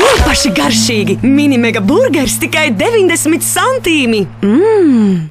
Īpaši garšīgi mini mega burgers tikai 90 centīmi! Mmm!